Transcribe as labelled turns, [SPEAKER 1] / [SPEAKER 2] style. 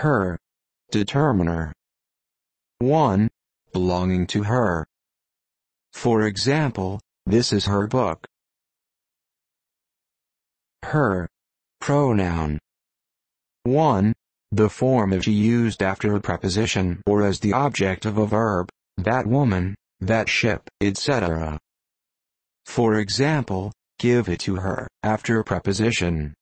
[SPEAKER 1] Her. Determiner. 1. Belonging to her. For example, this is her book. Her. Pronoun. 1. The form of she used after a preposition or as the object of a verb, that woman, that ship, etc. For example, give it to her, after a preposition.